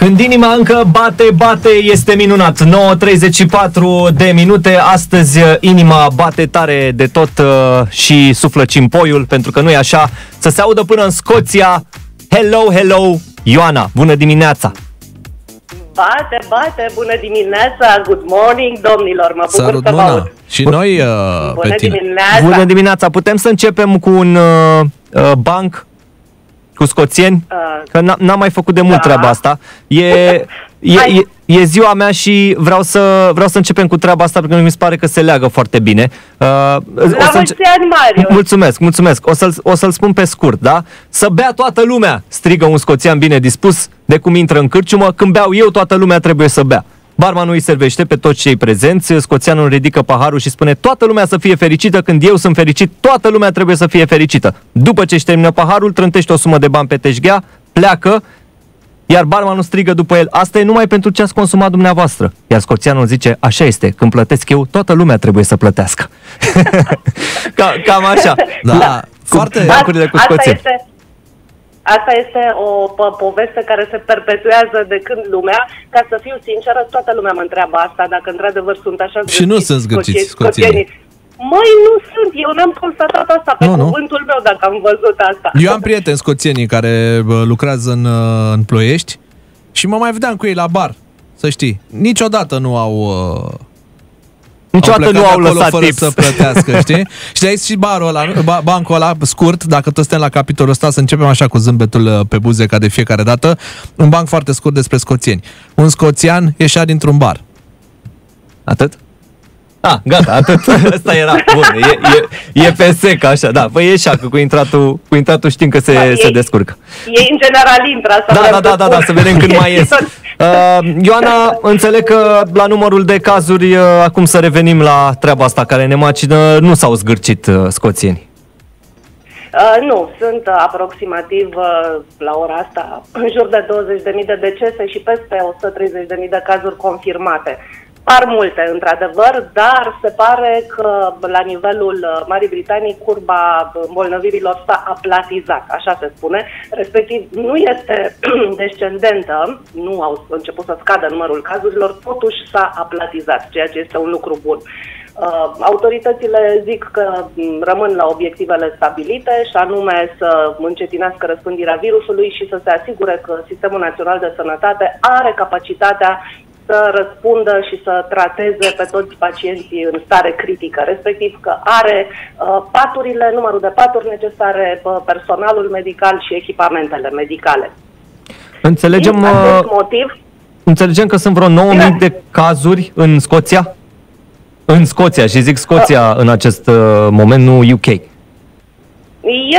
Când inima încă bate, bate, este minunat. 9.34 de minute. Astăzi uh, inima bate tare de tot uh, și suflă cimpoiul, pentru că nu e așa. Să se audă până în Scoția. Hello, hello, Ioana, bună dimineața! Bate, bate, bună dimineața, good morning, domnilor, mă bucur Salut, să vă Mona! aud. Și noi uh, Bună pe tine. dimineața! Bună dimineața! Putem să începem cu un uh, uh, banc cu scoțieni? Uh, Că n- n-am mai făcut de mult da. treaba asta. E, e, Hai. e, e ziua mea și vreau să, vreau să începem cu treaba asta pentru că mi se pare că se leagă foarte bine. Uh, La o să mulți ani, Mario! Mulțumesc, mulțumesc. O să-l, o să-l spun pe scurt, da? Să bea toată lumea, strigă un scoțian bine dispus de cum intră în cârciumă. Când beau eu, toată lumea trebuie să bea. Barmanul îi servește pe toți cei prezenți, scoțianul ridică paharul și spune toată lumea să fie fericită, când eu sunt fericit, toată lumea trebuie să fie fericită. După ce își termină paharul, trântește o sumă de bani pe teșghea, pleacă, iar barmanul strigă după el, asta e numai pentru ce ați consumat dumneavoastră. Iar scoțianul zice, așa este, când plătesc eu, toată lumea trebuie să plătească. Ca, cam așa. Da, foarte... bancurile cu asta scoțieni. este, asta este o po- poveste care se perpetuează de când lumea. Ca să fiu sinceră, toată lumea mă întreabă asta, dacă într-adevăr sunt așa Și nu sunt zgârciți scoție- scoțienii. Măi, nu sunt, eu n-am constatat asta pe Nu, nu. cuvântul meu dacă am văzut asta. Eu am prieteni scoțienii care bă, lucrează în, uh, în Ploiești și mă mai vedeam cu ei la bar, să știi. Niciodată nu au... Uh, Niciodată plecat nu de au acolo lăsat fără tips. să plătească, știi? și de aici și barul ăla, ba, bancul ăla scurt, dacă tot suntem la capitolul ăsta, să începem așa cu zâmbetul uh, pe buze ca de fiecare dată. Un banc foarte scurt despre scoțieni. Un scoțian ieșea dintr-un bar. Atât? Ah, gata, atât. Asta era. Bun, e, e, e pe sec, așa, da. Păi e așa, că cu intratul, cu intratul știm că se, Da, se ei- descurcă. Ei în general intră să Da, vreau da, da, da, spun. da, să vedem când mai ies. Uh, Ioana, înțeleg că la numărul de cazuri, uh, acum să revenim la treaba asta care ne macină, nu s-au zgârcit uh, scoțieni. Uh, nu, sunt uh, aproximativ uh, la ora asta în jur de 20.000 de decese și peste 130.000 de cazuri confirmate. Par multe, într-adevăr, dar se pare că la nivelul uh, Marii Britanii curba îmbolnăvirilor s-a aplatizat, așa se spune, respectiv nu este descendentă, nu au început să scadă numărul cazurilor, totuși s-a aplatizat, ceea ce este un lucru bun. Uh, autoritățile zic că m, rămân la obiectivele stabilite și anume să încetinească răspândirea virusului și să se asigure că Sistemul Național de Sănătate are capacitatea să răspundă și să trateze pe toți pacienții în stare critică, respectiv că are uh, paturile, numărul de paturi necesare, uh, personalul medical și echipamentele medicale. Înțelegem, Din uh, acest motiv, înțelegem că sunt vreo 9.000 de cazuri în Scoția? În Scoția, și zic Scoția în acest uh, moment, nu UK.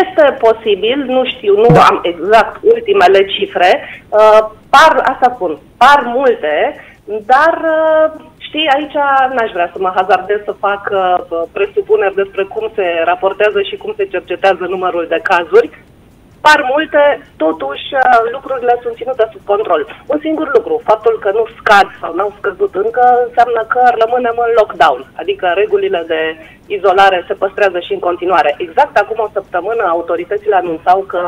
Este posibil, nu știu, nu Da. am exact ultimele cifre. Uh, par, asta spun, par multe, dar uh, știi, aici n-aș vrea să mă hazardez să fac uh, presupuneri despre cum se raportează și cum se cercetează numărul de cazuri. Par multe, totuși uh, lucrurile sunt ținute sub control. Un singur lucru, faptul că nu scad sau n-au scăzut încă, înseamnă că rămânem în lockdown, adică regulile de izolare se păstrează și în continuare. Exact acum o săptămână autoritățile anunțau că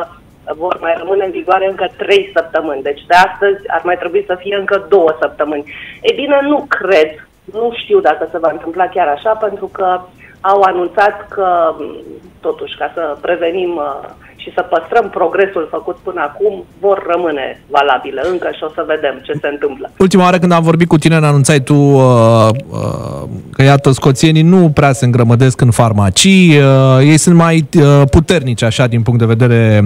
vor mai rămâne în vigoare încă trei săptămâni. Deci de astăzi ar mai trebui să fie încă două săptămâni. E bine, nu cred, nu știu dacă se va întâmpla chiar așa, pentru că au anunțat că, m, totuși, ca să prevenim uh, și să păstrăm progresul făcut până acum, vor rămâne valabile încă și o să vedem ce se întâmplă. Ultima oară când am vorbit cu tine, ne anunțai tu uh, uh, că, iată, scoțienii nu prea se îngrămădesc în farmacii, uh, ei sunt mai uh, puternici, așa, din punct de vedere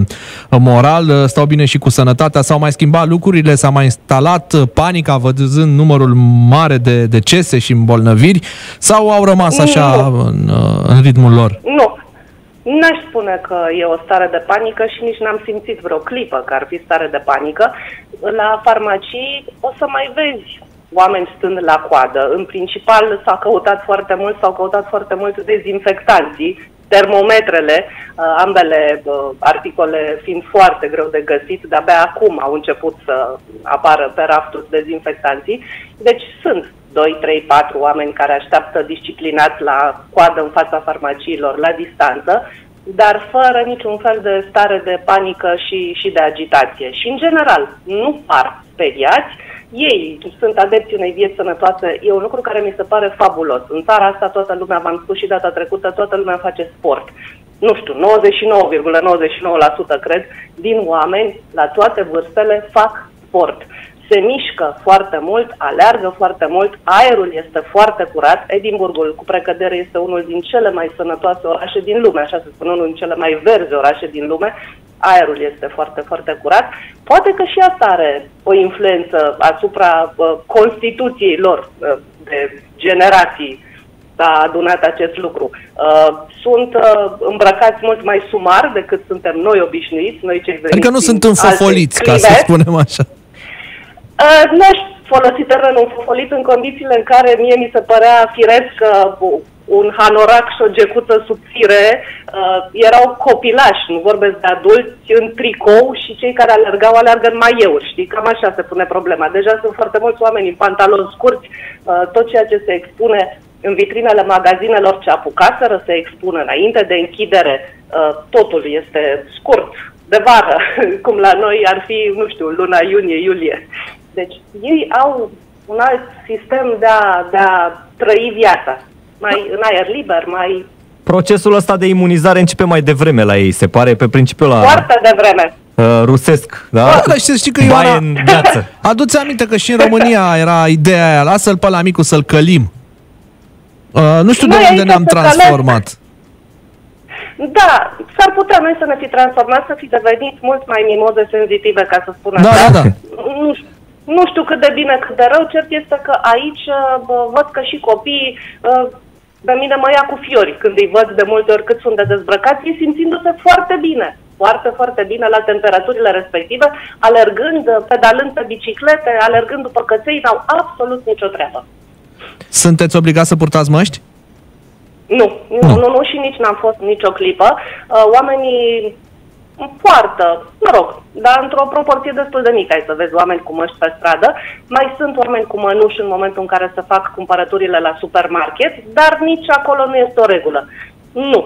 uh, moral, uh, stau bine și cu sănătatea, s-au mai schimbat lucrurile, s-a mai instalat uh, panica, văzând numărul mare de decese și îmbolnăviri, sau au rămas așa Nu. în, uh, în ritmul lor? Nu. N-aș spune că e o stare de panică și nici n-am simțit vreo clipă că ar fi stare de panică. La farmacii o să mai vezi oameni stând la coadă. În principal s-a căutat foarte mult, s-au căutat foarte mult dezinfectanții, termometrele, uh, ambele uh, articole fiind foarte greu de găsit, de-abia acum au început să apară pe rafturi dezinfectanții. Deci sunt 2, 3, 4 oameni care așteaptă disciplinat la coadă în fața farmaciilor la distanță, dar fără niciun fel de stare de panică și, și de agitație. Și, în general, nu par speriați, ei sunt adepți unei vieți sănătoase, e un lucru care mi se pare fabulos. În țara asta toată lumea, v-am spus și data trecută, toată lumea face sport. Nu știu, 99,99% cred, din oameni, la toate vârstele, fac sport se mișcă foarte mult, aleargă foarte mult, aerul este foarte curat. Edimburgul, cu precădere, este unul din cele mai sănătoase orașe din lume, așa se spune, unul din cele mai verzi orașe din lume. Aerul este foarte, foarte curat. Poate că și asta are o influență asupra uh, Constituției lor uh, de generații s-a adunat acest lucru. Uh, sunt uh, îmbrăcați mult mai sumar decât suntem noi obișnuiți, noi cei Adică nu sunt înfofoliți, ca să spunem așa. Uh, nu aș folosi terenul fofolit în condițiile în care mie mi se părea firesc că un hanorac și o gecuță subțire uh, erau copilași, nu vorbesc de adulți, în tricou și cei care alergau, alergă în maieuri, știi? Cam așa se pune problema. Deja sunt foarte mulți oameni în pantaloni scurți, uh, tot ceea ce se expune în vitrinele magazinelor ce apucaseră să expună înainte de închidere, uh, totul este scurt, de vară, cum la noi ar fi, nu știu, luna iunie-iulie. Deci ei au un alt sistem de a, de a trăi viața, mai în aer liber, mai... Procesul ăsta de imunizare începe mai devreme la ei, se pare, pe principiul la... Foarte devreme. Uh, rusesc, da? Da, știți, știi că Ioana, în viață. Aduți aminte că și în România era ideea aia, lasă-l pe la micu să-l călim. Uh, nu știu Noi de unde aici ne-am se transformat. Da, s-ar putea noi să ne fi transformat, să fi devenit mult mai mimoze senzitive, ca să spun Da, așa. da, da. Nu, știu- nu știu cât de bine, cât de rău, cert este că aici uh, bă, văd că și copiii uh, pe mine mă ia cu fiori când îi văd de multe ori cât sunt de dezbrăcați, ei simțindu-se foarte bine, foarte, foarte bine la temperaturile respective, alergând, uh, pedalând pe biciclete, alergând după căței, n-au absolut nicio treabă. Sunteți obligați să purtați măști? Nu, nu, nu, nu și nici n-am fost nicio clipă. Uh, Oamenii poartă, mă rog, dar într-o proporție destul de mică ai să vezi oameni cu măști pe stradă. Mai sunt oameni cu mănuși în momentul în care se fac cumpărăturile la supermarket, dar nici acolo nu este o regulă. Nu.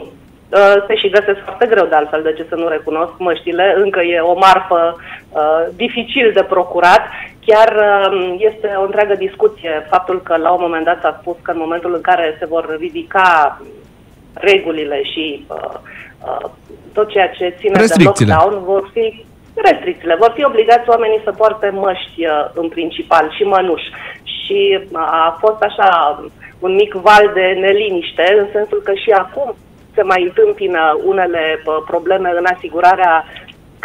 Uh, Se și găsesc foarte greu de altfel, de ce să nu recunosc măștile, încă e o marfă uh, dificil de procurat. Chiar uh, este o întreagă discuție faptul că la un moment dat s-a spus că în momentul în care se vor ridica regulile și uh, uh, tot ceea ce ține de Restricțiile. lockdown vor fi restricțiile. Vor fi obligați oamenii să poarte măști uh, în principal și mănuși. Și uh, a fost așa un mic val de neliniște, în sensul că și acum se mai întâmpină unele uh, probleme în asigurarea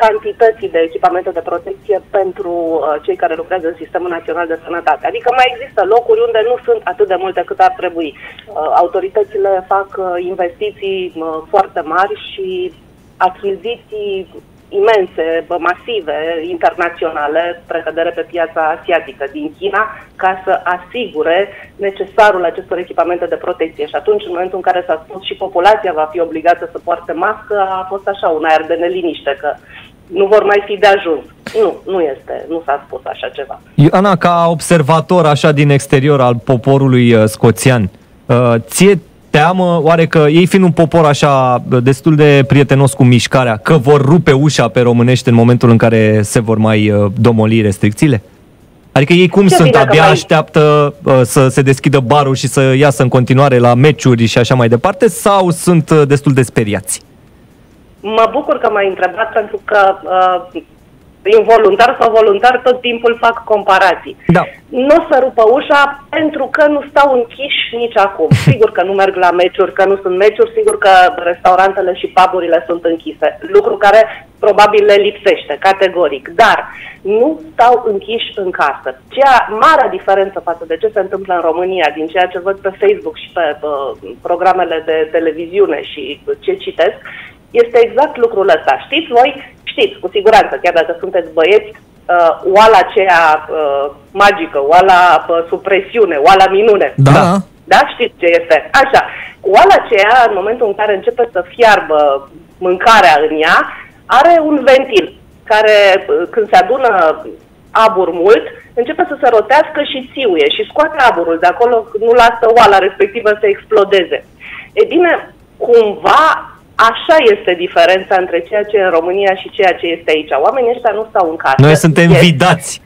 cantității de echipamente de protecție pentru uh, cei care lucrează în Sistemul Național de Sănătate. Adică mai există locuri unde nu sunt atât de multe cât ar trebui. Uh, autoritățile fac uh, investiții uh, foarte mari și achiziții imense, bă, masive, internaționale, precădere pe piața asiatică din China, ca să asigure necesarul acestor echipamente de protecție. Și atunci, în momentul în care s-a spus și populația va fi obligată să poarte mască, a fost așa un aer de neliniște, că nu vor mai fi de ajuns. Nu, nu este, nu s-a spus așa ceva. Ana, ca observator așa din exterior al poporului uh, scoțian, uh, ție teamă, oare că ei fiind un popor așa uh, destul de prietenos cu mișcarea, că vor rupe ușa pe românești în momentul în care se vor mai uh, domoli restricțiile? Adică ei cum Ce sunt? bine că Abia mai- așteaptă uh, să se deschidă barul și să iasă în continuare la meciuri și așa mai departe sau sunt uh, destul de speriați? Mă bucur că m-ai întrebat pentru că uh, involuntar sau voluntar tot timpul fac comparații. Da. Nu o să rupă ușa pentru că nu stau închiși nici acum. Sigur că nu merg la meciuri, că nu sunt meciuri, sigur că restaurantele și puburile sunt închise. Lucru care probabil le lipsește, categoric. Dar nu stau închiși în casă. Cea mare diferență față de ce se întâmplă în România, din ceea ce văd pe Facebook și pe uh, programele de televiziune și ce citesc, este exact lucrul ăsta. Știți voi? Știți, cu siguranță, chiar dacă sunteți băieți, uh, oala aceea uh, magică, oala uh, sub presiune, oala minune. Da, da. Da? Știți ce este? Așa. Oala aceea, în momentul în care începe să fiarbă mâncarea în ea, are un ventil care, uh, când se adună abur mult, începe să se rotească și țiuie și scoate aburul de acolo, nu lasă oala respectivă să explodeze. E bine, cumva Așa este diferența între ceea ce e în România și ceea ce este aici. Oamenii ăștia nu stau în casă. Noi suntem Ies. vidați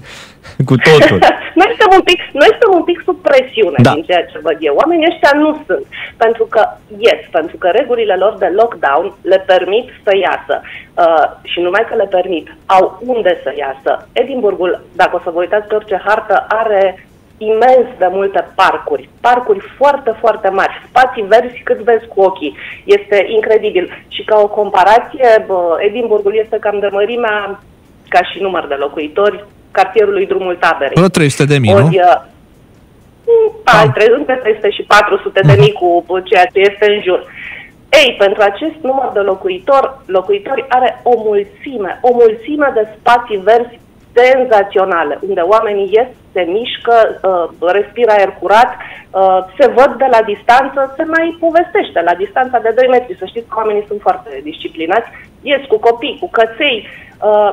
cu totul. noi, suntem un pic, noi suntem un pic sub presiune Da. din ceea ce văd eu. Oamenii ăștia nu sunt. Pentru că ies, pentru că regulile lor de lockdown le permit să iasă. Uh, și numai că le permit, au unde să iasă. Edimburgul, dacă o să vă uitați pe orice hartă, are imens de multe parcuri, parcuri foarte, foarte mari, spații verzi cât vezi cu ochii. Este incredibil. Și ca o comparație, bă, Edimburgul este cam de mărimea, ca și număr de locuitori, cartierului Drumul Taberei. Vreo 300 de mii, nu? Ori, uh, Cam. între, între 300 și 400 de mii cu cu ceea ce este în jur. Ei, pentru acest număr de locuitor, locuitori are o mulțime, o mulțime de spații verzi senzaționale, unde oamenii ies, se mișcă, uh, respiră aer curat, uh, se văd de la distanță, se mai povestește la distanța de 2 metri. Să știți că oamenii sunt foarte disciplinați, ies cu copii, cu căței, uh,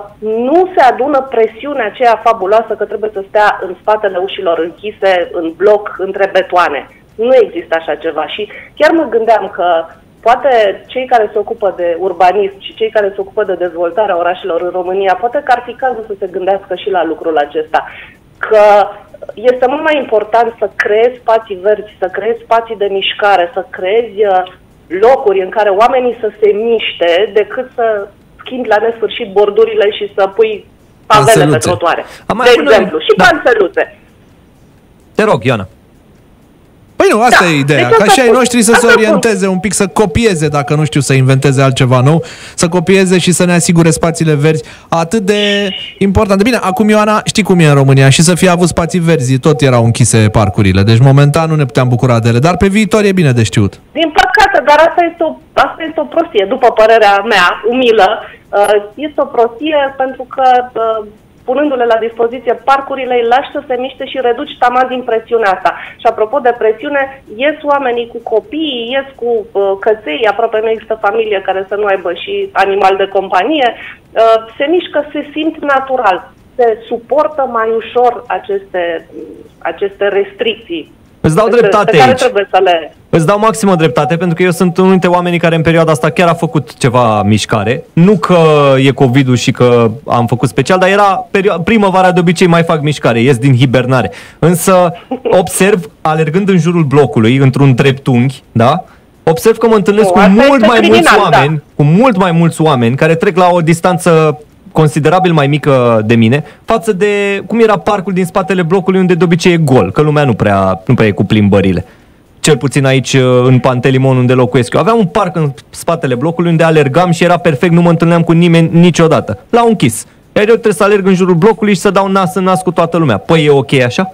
nu se adună presiunea aceea fabuloasă că trebuie să stea în spatele ușilor închise, în bloc, între betoane. Nu există așa ceva și chiar mă gândeam că poate cei care se ocupă de urbanism și cei care se ocupă de dezvoltarea orașelor în România, poate că ar fi cazul să se gândească și la lucrul acesta. Că este mult mai important să creezi spații verzi, să creezi spații de mișcare, să creezi uh, locuri în care oamenii să se miște, decât să schimbi la nesfârșit bordurile și să pui pavele pe Panseluțe. trotuare. Am mai De avut noi- exemplu, și da. panseluțe. Te rog, Ioana. Păi nu, asta Da, e ideea. deci Ca asta și ai spun. noștri să se Asta spun. orienteze un pic, să copieze, dacă nu știu, să inventeze altceva nou, să copieze și să ne asigure spațiile verzi atât de importante. Bine, acum Ioana, știi cum e în România și să fie avut spații verzi, tot erau închise parcurile, deci momentan nu ne puteam bucura de ele, dar pe viitor e bine de știut. Din păcate, dar asta este o, asta este o prostie, după părerea mea, umilă. Uh, Este o prostie pentru că uh, punându-le la dispoziție parcurile, îi lași să se miște și reduci taman din presiunea asta. Și apropo de presiune, ies oamenii cu copii, ies cu uh, căței, aproape nu există familie care să nu aibă și animal de companie, uh, se mișcă, se simt natural, se suportă mai ușor aceste, aceste restricții Îți dau pe- dreptate pe care aici. trebuie să le... Îți dau maximă dreptate pentru că eu sunt unul dintre oamenii care în perioada asta chiar a făcut ceva mișcare. Nu că e covid și că am făcut special, dar era perio- primăvara de obicei mai fac mișcare, ies din hibernare. Însă observ, alergând în jurul blocului, într-un dreptunghi, da? Observ că mă întâlnesc Nu, cu asta mult este mai mulți criminal, da. oameni, cu mult mai mulți oameni care trec la o distanță considerabil mai mică de mine, față de cum era parcul din spatele blocului unde de obicei e gol, că lumea nu prea, nu prea e cu plimbările cel puțin aici în Pantelimon unde locuiesc eu. Aveam un parc în spatele blocului unde alergam și era perfect, nu mă întâlneam cu nimeni niciodată. L-au închis. Iar eu trebuie să alerg în jurul blocului și să dau nas în nas cu toată lumea. Păi e ok așa?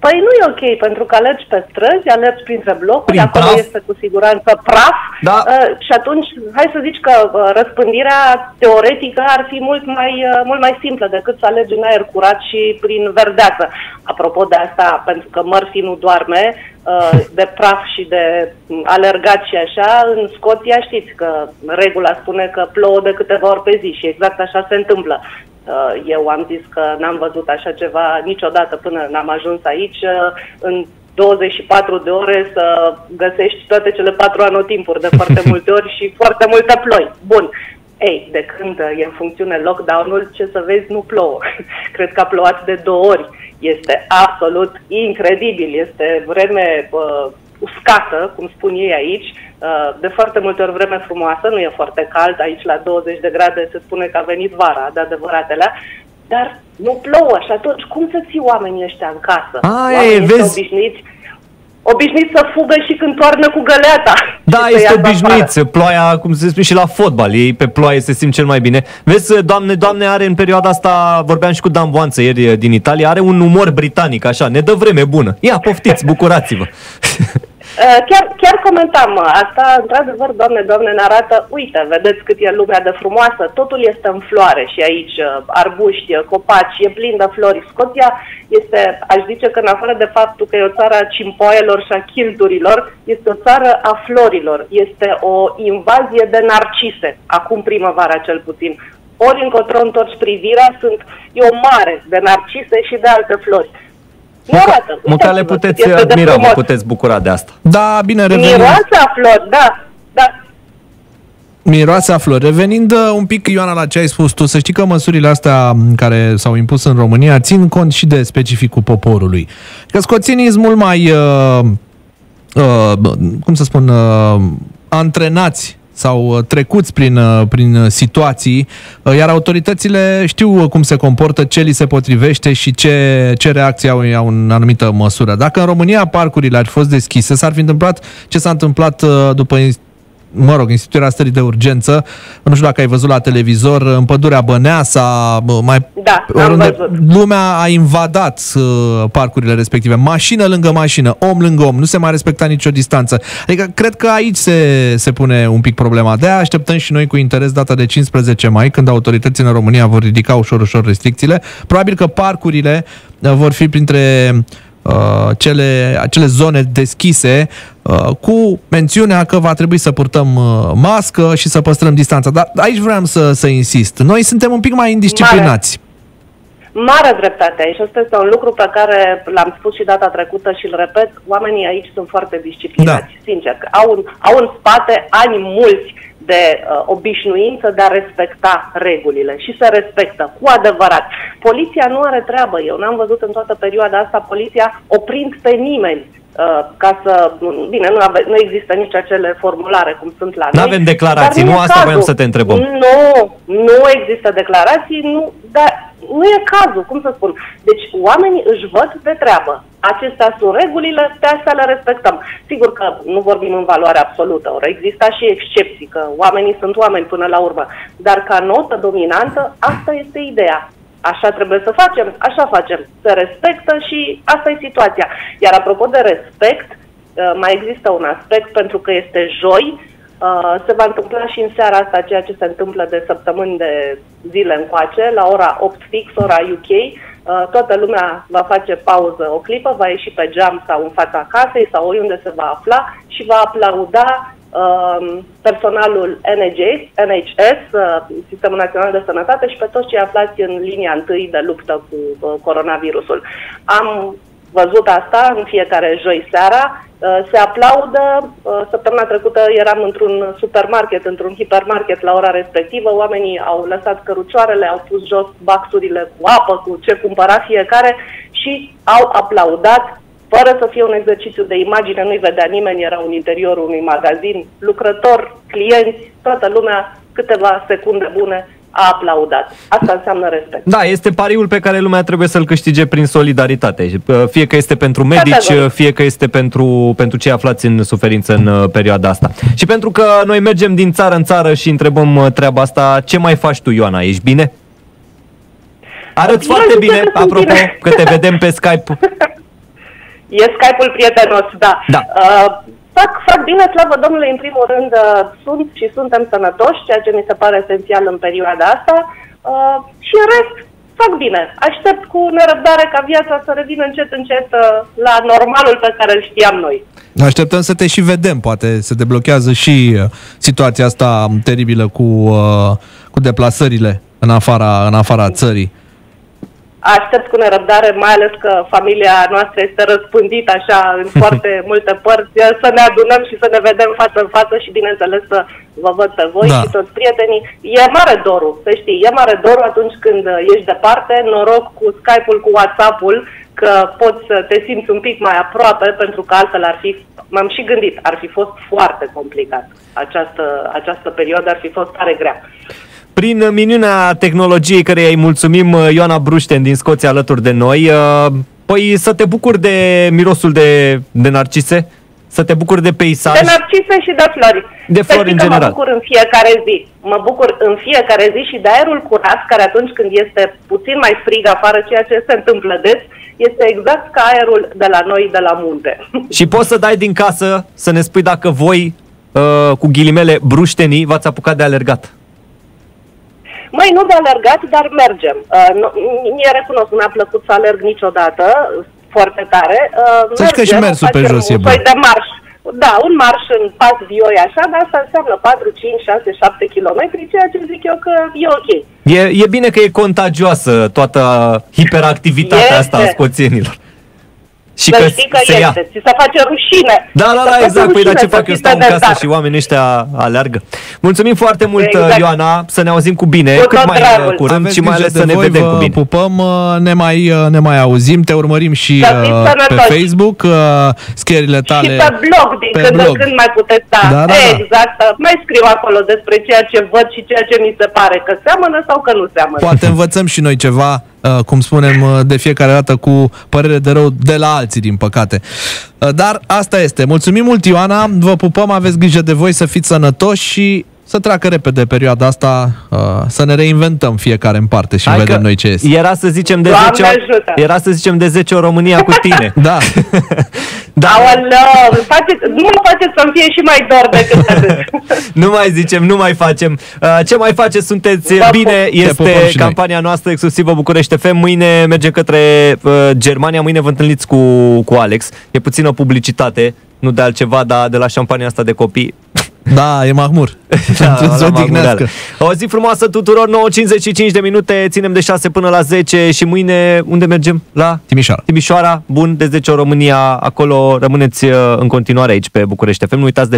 Păi nu e ok, pentru că alergi pe străzi, alergi printre blocuri, Prin acolo praf. este cu siguranță praf Da. uh, și atunci, hai să zici că uh, răspândirea teoretică ar fi mult mai, uh, mult mai simplă decât să alergi în aer curat și prin verdeață. Apropo de asta, pentru că Murphy nu doarme, uh, de praf și de mm, alergat și așa, în Scoția știți că regula spune că plouă de câteva ori pe zi și exact așa se întâmplă. Uh, Eu am zis că n-am văzut așa ceva niciodată până n-am ajuns aici. uh, În 24 de ore să găsești toate cele patru anotimpuri de foarte multe ori și foarte multe ploi. Bun. Ei, de când uh, e în funcțiune lockdown-ul, ce să vezi, nu plouă. Cred că a plouat de două ori. Este absolut incredibil. Este vreme uh, uscată, cum spun ei aici, uh, de foarte multe ori vreme frumoasă, nu e foarte cald, aici la 20 de grade se spune că a venit vara, de adevăratele, dar nu plouă și atunci cum să ții oamenii ăștia în casă? Aia e, oamenii ăștia vezi? obișnuiți, obișnuiți să fugă și când toarnă cu găleata. Da, și să este iasă obișnuit. afară. Ploaia, cum se spune și la fotbal, ei pe ploaie se simt cel mai bine. Vezi, doamne, doamne, are în perioada asta, vorbeam și cu Dan Boanță ieri din Italia, are un umor britanic, așa, ne dă vreme bună. Ia, poftiți, bucurați-vă. Uh, Chiar, chiar comentam uh, asta, într-adevăr, doamne, doamne, ne arată, uite, vedeți cât e lumea de frumoasă, totul este în floare și aici, uh, arbuști, uh, copaci, e plin de flori. Scoția este, aș zice că în afară de faptul că e o țară a cimpoaielor și a childurilor, este o țară a florilor, este o invazie de narcise, acum primăvara cel puțin. Ori încotro întorci privirea, sunt, e o mare de narcise și de alte flori. Nu arată. Măcar le Uitați-vă cât puteți este de admira, vă frumos. puteți bucura de asta. Da, bine, revenim. Miroase a flori, da. Dar Miroase a flori. Revenind uh, un pic, Ioana, la ce ai spus tu, să știi că măsurile astea care s-au impus în România țin cont și de specificul poporului. Că scoțienii sunt mult mai, uh, uh, cum să spun, uh, antrenați sau uh, trecuți prin, uh, prin situații, iar autoritățile știu cum se comportă, ce li se potrivește și ce, ce reacție au, au în anumită măsură. Dacă în România parcurile ar fi fost deschise, s-ar fi întâmplat ce s-a întâmplat după mă rog, instituirea stării de urgență, nu știu dacă ai văzut la televizor, în pădurea Băneasa, mai da, oriunde lumea a invadat uh, parcurile respective, mașină lângă mașină, om lângă om, nu se mai respecta nicio distanță. Adică cred că aici se, se pune un pic problema. De așteptăm și noi cu interes data de 15 mai, când autoritățile în România vor ridica ușor, ușor restricțiile. Probabil că parcurile uh, vor fi printre uh, Uh, cele, acele zone deschise uh, cu mențiunea că va trebui să purtăm uh, mască și să păstrăm distanța. Dar aici vreau să, să insist. Noi suntem un pic mai indisciplinați. Mare, mare dreptate aici. Asta este un lucru pe care l-am spus și data trecută și îl repet. Oamenii aici sunt foarte disciplinați, da. sincer. Au, au în spate ani mulți de uh, obișnuință de a respecta regulile și se respectă cu adevărat. Poliția nu are treabă. Eu n-am văzut în toată perioada asta poliția oprind pe nimeni uh, ca să... Bine, nu, ave, nu există nici acele formulare cum sunt la noi. Nu avem declarații, nu asta voiam să te întrebăm. Nu, nu există declarații, nu, dar nu e cazul, cum să spun. Deci oamenii își văd de treabă. Acestea sunt regulile, pe astea le respectăm. Sigur că nu vorbim în valoare absolută, ori exista și excepții, că oamenii sunt oameni până la urmă. Dar ca notă dominantă, asta este ideea. Așa trebuie să facem, așa facem. Se respectă și asta e situația. Iar apropo de respect, uh, mai există un aspect, pentru că este joi, Uh, se va întâmpla și în seara asta ceea ce se întâmplă de săptămâni de zile încoace, la ora 8 fix, ora UK. Uh, toată lumea va face pauză o clipă, va ieși pe geam sau în fața casei sau oriunde se va afla și va aplauda uh, personalul NHS, NHS, uh, Sistemul Național de Sănătate și pe toți cei aflați în linia întâi de luptă cu uh, coronavirusul. Am văzut asta în fiecare joi seara. Uh, se aplaudă. Uh, săptămâna trecută eram într-un supermarket, într-un hipermarket la ora respectivă. Oamenii au lăsat cărucioarele, au pus jos baxurile cu apă, cu ce cumpăra fiecare și au aplaudat fără să fie un exercițiu de imagine, nu-i vedea nimeni, era un interiorul unui magazin, lucrători, clienți, toată lumea, câteva secunde bune a aplaudat. Asta înseamnă respect. Da, este pariul pe care lumea trebuie să-l câștige prin solidaritate. Fie că este pentru medici, fie că este pentru, pentru cei aflați în suferință în uh, perioada asta. Și pentru că noi mergem din țară în țară și întrebăm uh, treaba asta, ce mai faci tu, Ioana? Ești bine? Arăți foarte bine, apropo, bine. că te vedem pe Skype. E Skype-ul prietenos, da. da. Uh, Fac, fac bine, slavă Domnului, în primul rând uh, sunt și suntem sănătoși, ceea ce mi se pare esențial în perioada asta. Uh, și în rest, fac bine. Aștept cu nerăbdare ca viața să revină încet, încet uh, la normalul pe care îl știam noi. Așteptăm să te și vedem, poate se deblochează și uh, situația asta teribilă cu, uh, cu deplasările în afara, în afara țării aștept cu nerăbdare, mai ales că familia noastră este răspândită așa în foarte multe părți, să ne adunăm și să ne vedem față în față și bineînțeles să vă văd pe voi da. și toți prietenii. E mare dorul, să știi, e mare dorul atunci când ești departe, noroc cu Skype-ul, cu WhatsApp-ul, că poți să te simți un pic mai aproape, pentru că altfel ar fi, m-am și gândit, ar fi fost foarte complicat. Această, această perioadă ar fi fost tare grea. Prin minunea tehnologiei care îi mulțumim uh, Ioana Brușten din Scoția alături de noi, uh, păi să te bucuri de mirosul de, de narcise, să te bucuri de peisaj. De narcise și de flori. De flori în general. Mă bucur în fiecare zi. Mă bucur în fiecare zi și de aerul curat, care atunci când este puțin mai frig afară, ceea ce se întâmplă des, este exact ca aerul de la noi, de la munte. Și poți să dai din casă să ne spui dacă voi, uh, cu ghilimele, bruștenii, v-ați apucat de alergat. Măi, nu de alergat, dar mergem. Uh, nu, mie recunosc, nu mi-a plăcut să alerg niciodată, foarte tare. Uh, Să că și mersul pe jos e bun. de marș. Da, un marș în pas vioi așa, dar asta înseamnă 4, 5, 6, 7 km, ceea ce zic eu că e ok. E, e bine că e contagioasă toată hiperactivitatea este. asta a scoțienilor. Și să că știi că se ia. este, ți se face rușine. Da, da, Să da, face exact. Păi, dar rușine ce să fac eu? fii Stau în casă sedentar. și oamenii ăștia aleargă. Mulțumim foarte mult, Exact. Ioana, să ne auzim cu bine, Cu cât tot mai dragul. uh, curând Aveți și mai grijă ales de să ne voi, vedem vă cu bine. pupăm, uh, ne mai, uh, ne mai auzim, te urmărim și Să fiți uh, pe sănătoși. Facebook, uh, scrierile tale. Și pe blog, din pe când blog. în când mai puteți da. Da, da, da. exact. Mai scriu acolo despre ceea ce văd și ceea ce mi se pare că seamănă sau că nu seamănă. Poate învățăm și noi ceva, uh, cum spunem uh, de fiecare dată, cu părere de rău de la alții, din păcate. Uh, Dar asta este. Mulțumim mult, Ioana, vă pupăm, aveți grijă de voi, să fiți sănătoși și să treacă repede perioada asta, uh, să ne reinventăm fiecare în parte și Hai vedem că noi ce este. Era să zicem de Doamne 10 ori, ajută! era să zicem de 10 ori România cu tine. Da. da. Aoleu, faceți, nu mă faceți să-mi fie și mai dor decât atât. Nu mai zicem, nu mai facem. Uh, Ce mai faceți? Sunteți Vă bine. pup. Te pupăm Este și noi. campania noastră exclusivă București FM. Mâine merge către uh, Germania. Mâine vă întâlniți cu, cu Alex. E puțină publicitate, nu de altceva, dar de la șampania asta de copii. Da, e mahmur. Da, Trebuie să la o odihnească. Magurel. O zi frumoasă tuturor, 9.55 de minute, ținem de 6 până la 10 și mâine unde mergem? La Timișoara. Timișoara, bun, de 10 ori România, acolo rămâneți uh, în continuare aici pe București FM. Nu uitați de